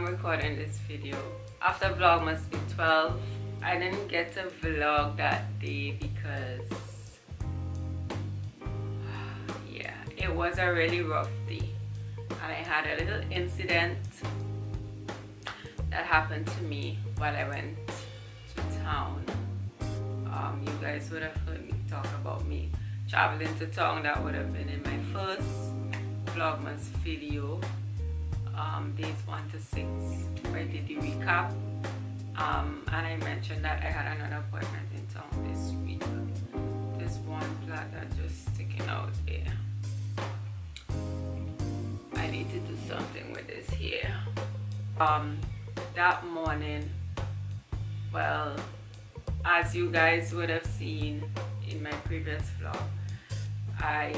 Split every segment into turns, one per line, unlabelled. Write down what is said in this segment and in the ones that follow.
am recording this video. After vlogmas be 12 i didn't get to vlog that day because yeah it was a really rough day. And i had a little incident that happened to me while i went to town. Um, you guys would have heard me talk about me traveling to town. That would have been in my first vlogmas video um, days 1 to 6 where I did the recap um, and I mentioned that I had another appointment in town this week. This one plait that just sticking out there I need to do something with this here. Um, that morning well as you guys would have seen in my previous vlog I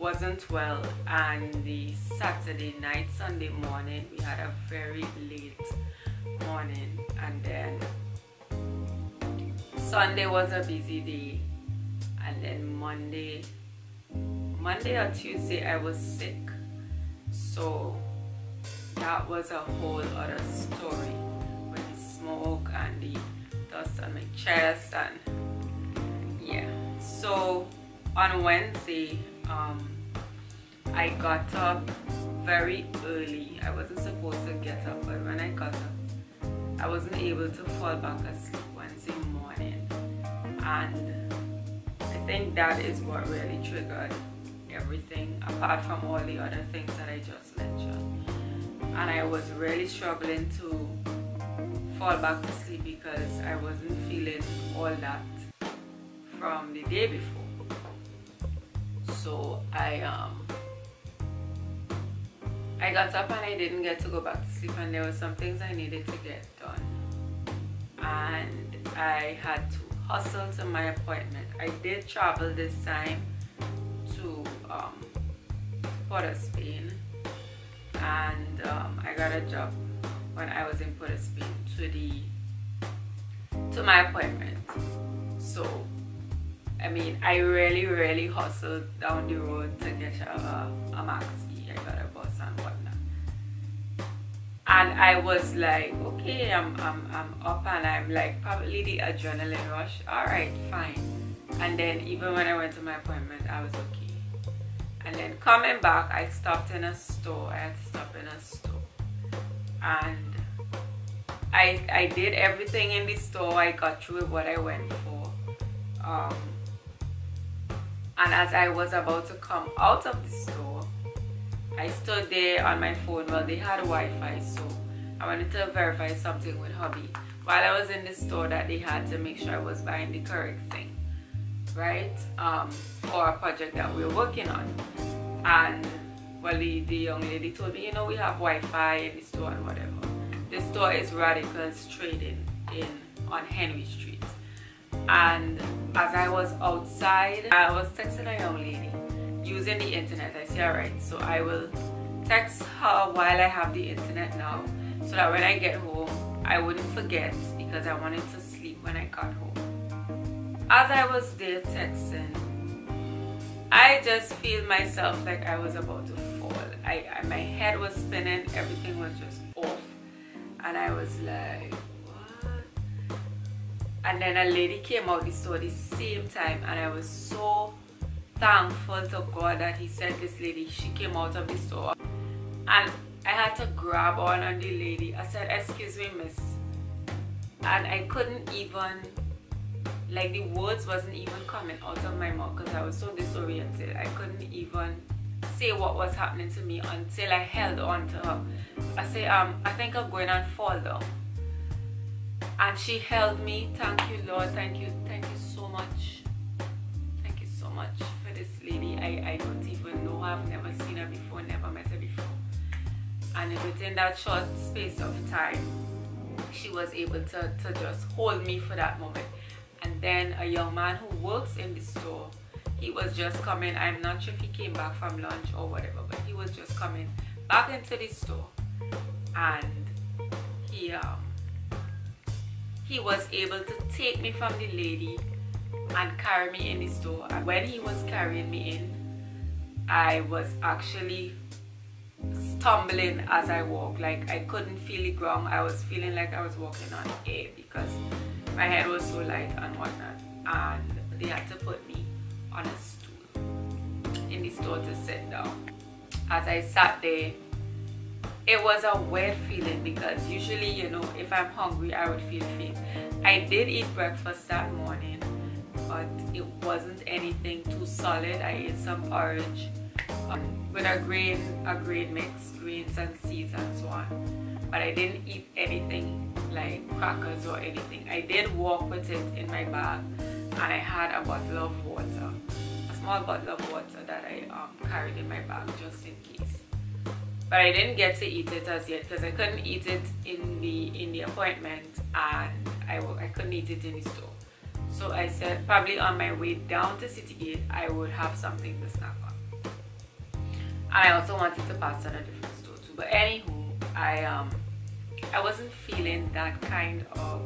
wasn't well and the Saturday night Sunday morning we had a very late morning and then Sunday was a busy day and then Monday Monday or Tuesday I was sick. So that was a whole other story with the smoke and the dust on my chest and yeah. So on Wednesday um, I got up very early. I wasn't supposed to get up, but when I got up, I wasn't able to fall back asleep Wednesday morning. And I think that is what really triggered everything, apart from all the other things that I just mentioned. And I was really struggling to fall back to sleep because I wasn't feeling all that from the day before so I um I got up and I didn't get to go back to sleep and there were some things I needed to get done. And I had to hustle to my appointment. I did travel this time to um Port of Spain and um, I got a job when I was in Port of Spain to the to my appointment. So I mean, I really, really hustled down the road to get a, a maxi. I got a bus and whatnot. And I was like, okay, I'm, I'm, I'm up and I'm like, probably the adrenaline rush. All right, fine. And then even when I went to my appointment, I was okay. And then coming back, I stopped in a store. I had to stop in a store. And I, I did everything in the store. I got through what I went for. Um, and as I was about to come out of the store I stood there on my phone. Well they had Wi-Fi so I wanted to verify something with hubby. While I was in the store that they had to make sure I was buying the correct thing right um, for a project that we are working on. And well the, the young lady told me you know we have Wi-Fi in the store and whatever. The store is Radica's Trading in on Henry Street and as I was outside I was texting a young lady using the internet. I say alright so I will text her while I have the internet now so that when I get home I wouldn't forget because I wanted to sleep when I got home. As I was there texting I just feel myself like I was about to fall. I, I my head was spinning everything was just off. And I was like and then a lady came out the store the same time and I was so thankful to God that he sent this lady. She came out of the store. And I had to grab on on the lady. I said excuse me miss. And I couldn't even like the words wasn't even coming out of my mouth because I was so disoriented. I couldn't even say what was happening to me until I held on to her. I say um I think I'm going and fall down and she held me. Thank you lord. Thank you. Thank you so much. Thank you so much for this lady. I i don't even know. I've never seen her before. Never met her before. And within that short space of time she was able to to just hold me for that moment. And then a young man who works in the store he was just coming. I'm not sure if he came back from lunch or whatever but he was just coming back into the store. And he um he was able to take me from the lady and carry me in the store and when he was carrying me in I was actually stumbling as I walked. Like I couldn't feel the ground. I was feeling like I was walking on air because my head was so light and whatnot. And they had to put me on a stool in the store to sit down. As I sat there, it was a weird feeling because usually, you know, if I'm hungry, I would feel faint. I did eat breakfast that morning, but it wasn't anything too solid. I ate some porridge um, with a grain, a grain mix, grains and seeds and so on. But I didn't eat anything like crackers or anything. I did walk with it in my bag and I had a bottle of water, a small bottle of water that I um, carried in my bag just in case. But I didn't get to eat it as yet because I couldn't eat it in the in the appointment and I, I couldn't eat it in the store. So I said probably on my way down to Citygate I would have something to snack on. And I also wanted to pass on a different store too. But anywho, I um I wasn't feeling that kind of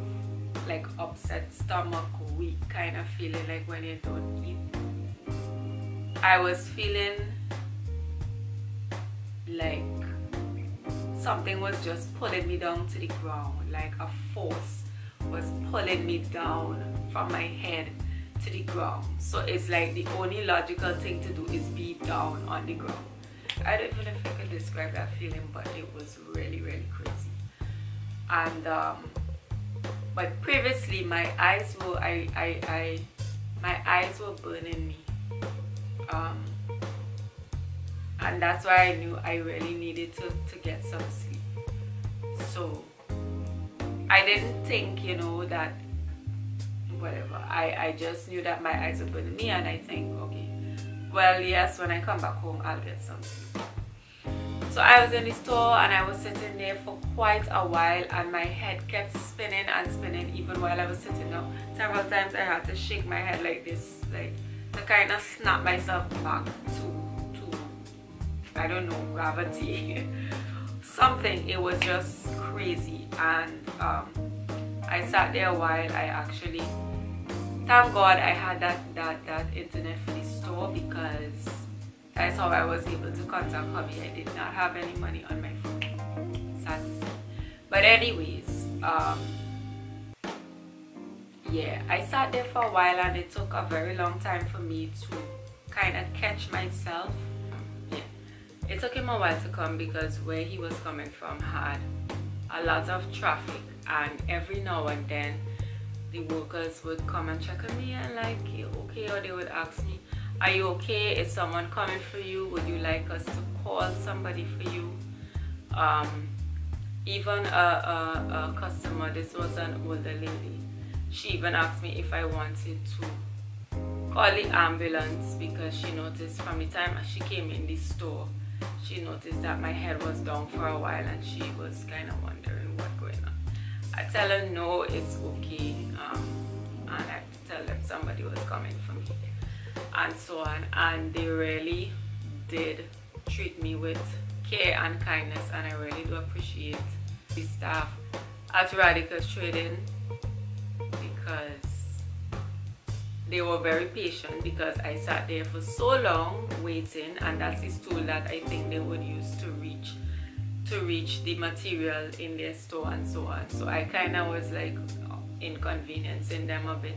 like upset stomach weak kind of feeling like when you don't eat. I was feeling like something was just pulling me down to the ground like a force was pulling me down from my head to the ground. So it's like the only logical thing to do is be down on the ground. I don't even know if I can describe that feeling but it was really really crazy. And um, but previously my eyes were I, I, I my eyes were burning me. Um, and that's why I knew I really needed to, to get some sleep. So I didn't think you know that whatever. I, I just knew that my eyes were burning me and I think okay well yes when I come back home I'll get some sleep. So I was in the store and I was sitting there for quite a while and my head kept spinning and spinning even while I was sitting down. Several times I had to shake my head like this, like to kind of snap myself back to I don't know, gravity. Something, it was just crazy and um, I sat there while. I actually, thank God I had that, that, that internet for the store because that's how I was able to contact hubby. I did not have any money on my phone. Sad to say. But anyways, um, yeah, I sat there for a while and it took a very long time for me to kind of catch myself. It took him a while to come because where he was coming from had a lot of traffic and every now and then the workers would come and check on me and like, okay, or they would ask me, are you okay? Is someone coming for you? Would you like us to call somebody for you? Um, even a, a, a, customer this was an older lady. She even asked me if I wanted to call the ambulance because she noticed from the time she came in the store she noticed that my head was down for a while and she was kind of wondering what's going on. I tell her no it's okay um, and I tell them somebody was coming for me and so on. And they really did treat me with care and kindness and I really do appreciate the staff at Radica's Trading they were very patient because I sat there for so long waiting and that's the tool that I think they would use to reach to reach the material in their store and so on. So I kind of was like inconveniencing them a bit.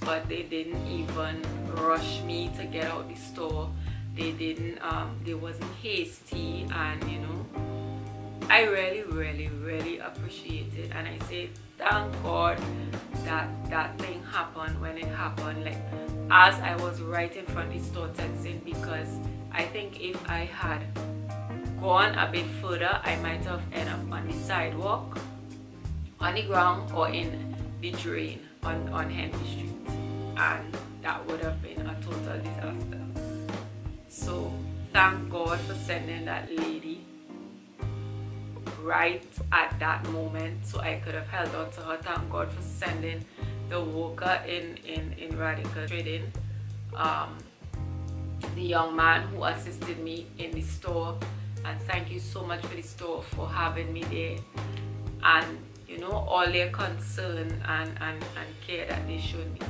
But they didn't even rush me to get out the store. They didn't um, they wasn't hasty and you know I really really really appreciate it. And I say thank God that that thing happened when it happened like as I was right in front of the store texting because I think if I had gone a bit further I might have ended up on the sidewalk on the ground or in the drain on, on Henry Street and that would have been a total disaster. So thank God for sending that lady right at that moment so I could have held on to her. Thank God for sending the worker in, in, in Radica Trading, um, the young man who assisted me in the store. And thank you so much for the store for having me there. And you know all their concern and, and, and care that they showed me.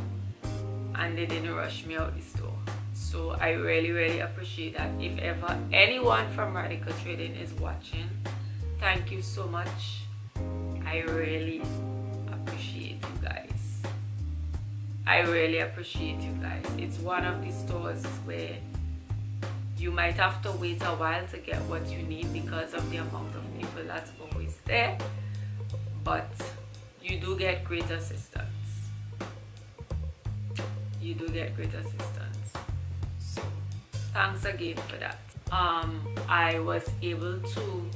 And they didn't rush me out of the store. So I really really appreciate that. If ever anyone from Radica Trading is watching thank you so much. I really appreciate you guys. I really appreciate you guys. It's one of the stores where you might have to wait a while to get what you need because of the amount of people that's always there. But you do get great assistance. You do get great assistance. So thanks again for that. Um i was able to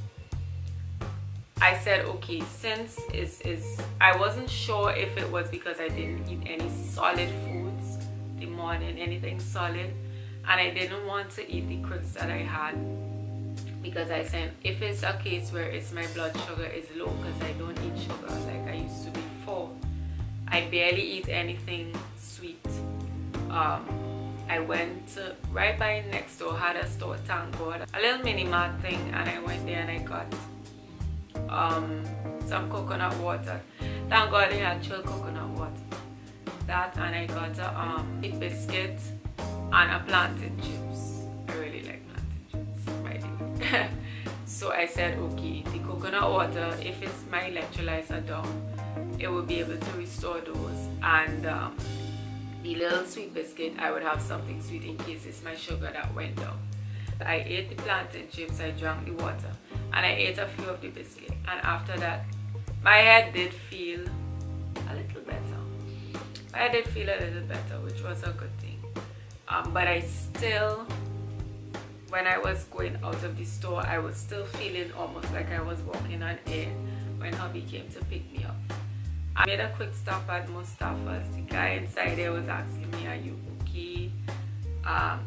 i said okay since is is i wasn't sure if it was because i didn't eat any solid foods the morning anything solid. And i didn't want to eat the Crix that i had because I said if it's a case where it's my blood sugar is low because I don't eat sugar like I used to before I barely eat anything sweet. Um, I went right by next door had a store thank God a little mini mart thing and I went there and I got um, some coconut water. Thank God they had chilled coconut water. That and I got a um, biscuit and a plantain chips I really like plantain chips, so I said okay the coconut water if it's my electrolytes are down it will be able to restore those. And um, the little sweet biscuit I would have something sweet in case it's my sugar that went down. I ate the plantain chips I drank the water and I ate a few of the biscuit and after that my head did feel a little better my head did feel a little better which was a good thing um, but I still when I was going out of the store, I was still feeling almost like I was walking on air when hubby came to pick me up. I made a quick stop at Mustapha's. The guy inside there was asking me, are you okay? Um,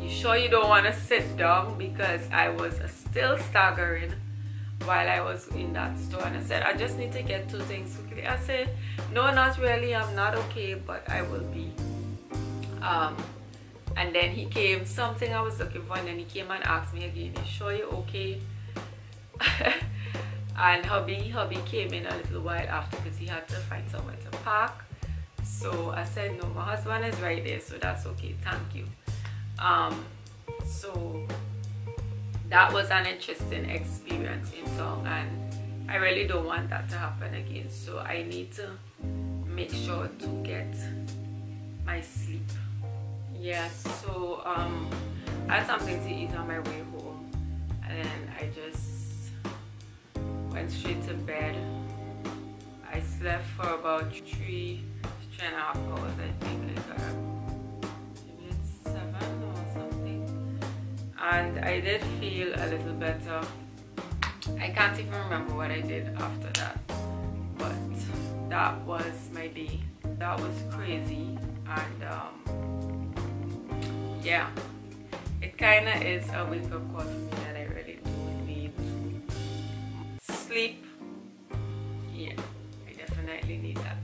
you sure you don't want to sit down? Because I was still staggering while I was in that store. And I said, I just need to get two things quickly. I said, no, not really. I'm not okay, but I will be. Um, and then he came something I was looking for and then he came and asked me again you sure you okay and hubby hubby came in a little while after because he had to find somewhere to park so I said no my husband is right there so that's okay thank you um so that was an interesting experience in town and I really don't want that to happen again. So I need to make sure to get my sleep. Yeah so um i had something to eat on my way home and then i just went straight to bed. I slept for about three three and a half hours i think i got maybe and i did feel a little better. I can't even remember what i did after that but that was my day that was crazy. And um yeah it kind of is a wake-up call for me that I really do need to sleep. Yeah I definitely need that.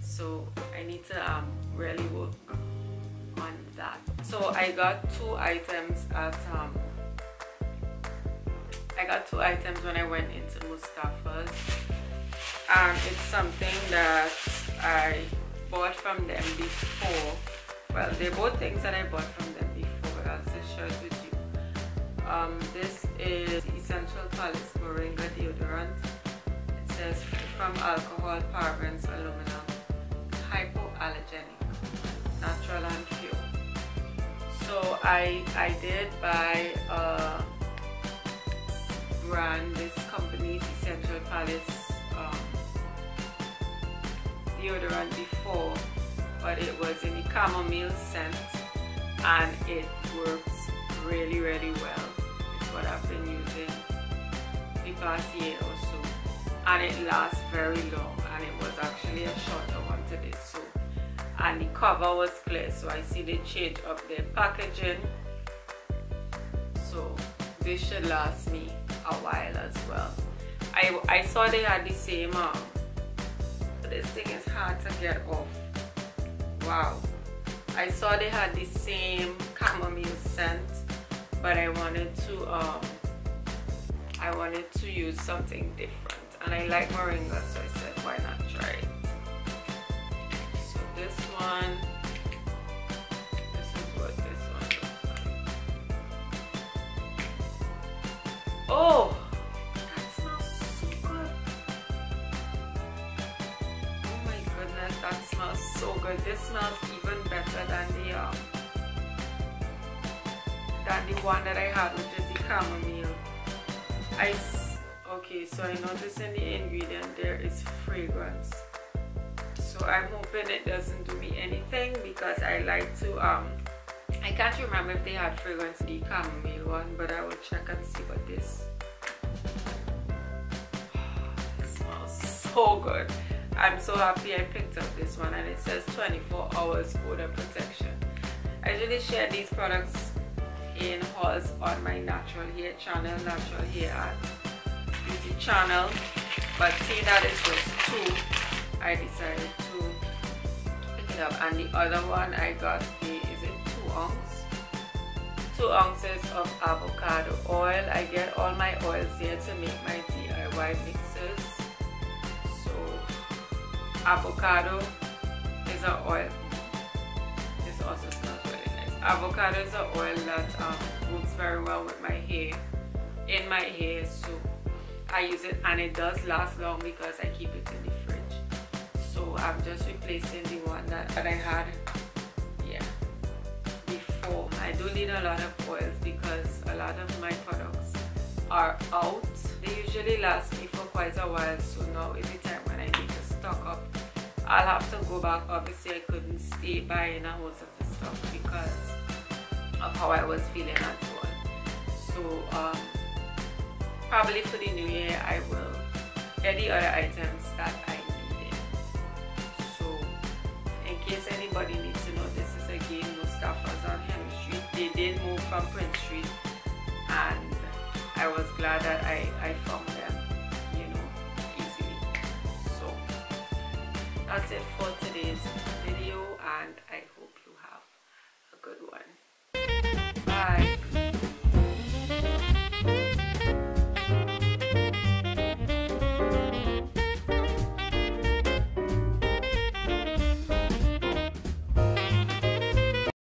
So I need to um, really work that. So I got two items at um, I got two items when I went into Mustapha's. And it's something that I bought from them before. Well they're both things that I bought from them before I'll just share it with you. Um, this is Essential Palace Moringa deodorant. It says free from alcohol, parabens, aluminum hypoallergenic natural and pure so I I did buy a brand this company's Essential Palace um, deodorant before but it was in the chamomile scent and it works really really well. It's what I've been using the past year or so. And it lasts very long and it was actually a shorter one to this so and the cover was clear so I see the change of the packaging. So this should last me a while as well. I, I saw they had the same um, this thing is hard to get off. Wow. I saw they had the same chamomile scent but I wanted to um, I wanted to use something different and I like moringa so I said why not try it this one this is what this one looks like. Oh! That smells so good. Oh my goodness, that smells so good. This smells even better than the um than the one that I had which is the chamomile. I okay so I noticed in the ingredient there is fragrance so I'm hoping it doesn't do me anything because I like to um I can't remember if they had fragrance the chamomile one but I will check and see what this it smells so good. I'm so happy I picked up this one and it says 24 hours odor protection. I usually share these products in hauls on my natural hair channel natural hair beauty channel but seeing that it's just two I decided to pick it up. And the other one I got the is it two ounce? Two ounces of avocado oil. I get all my oils here to make my DIY mixes. So avocado is an oil. This also smells really nice. Avocado is an oil that um, works very well with my hair in my hair so I use it and it does last long because I keep it in the I'm just replacing the one that, that I had yeah before. I do need a lot of oils because a lot of my products are out. They usually last me for quite a while so now is the time when I need to stock up I'll have to go back. Obviously I couldn't stay buying a whole of the stuff because of how I was feeling and so on. So um, probably for the new year I will get the other items that I case anybody needs to know, this is again Mustapha's on Henry Street. They did move from Prince Street and I was glad that I, I found them, you know, easily. So that's it for today's video and